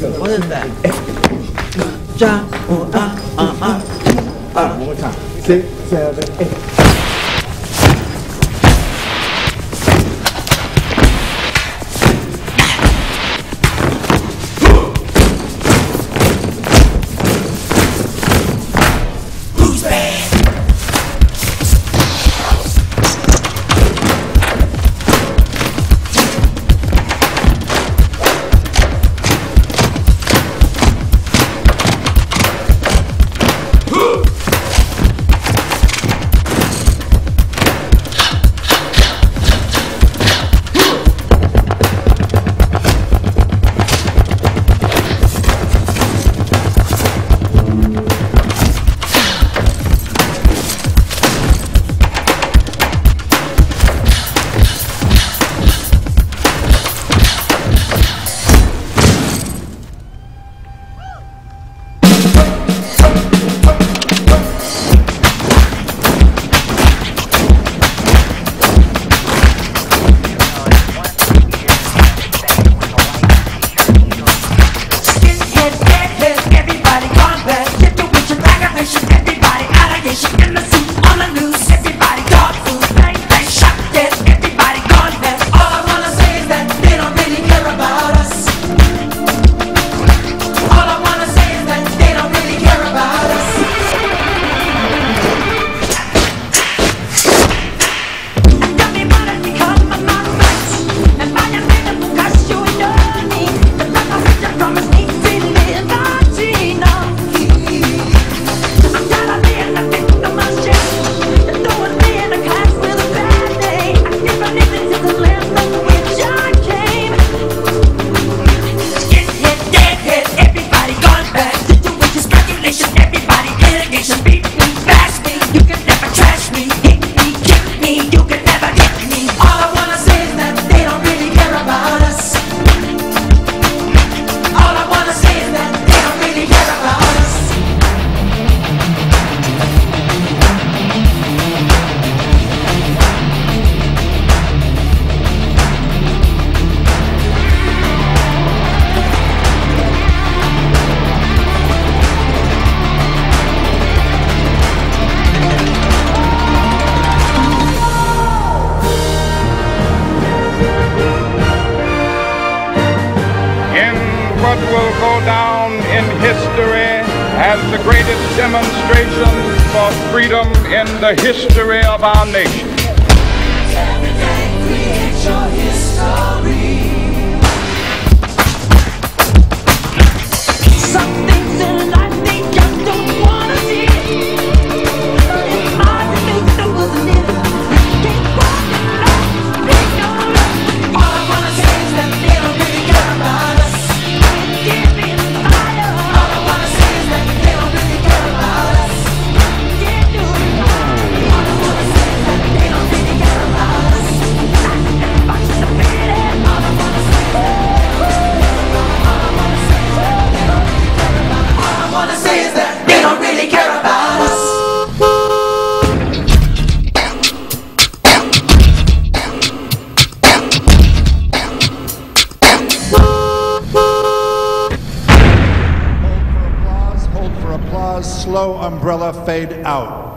What is that? Ja, oh, ah, ah, ah. One more time. Six, seven, eight. history as the greatest demonstration for freedom in the history of our nation. slow umbrella fade out.